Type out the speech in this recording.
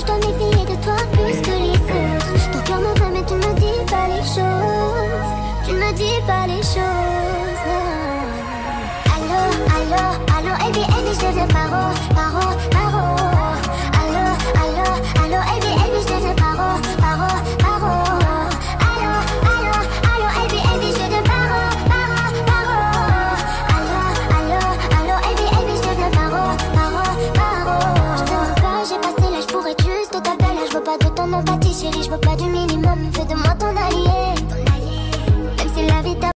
je dois m'éveiller de toi plus que les autres. Ton cœur me veut, mais tu me dis pas les choses. Tu me dis pas les choses. ton nom pâté, chérie, je bois pas du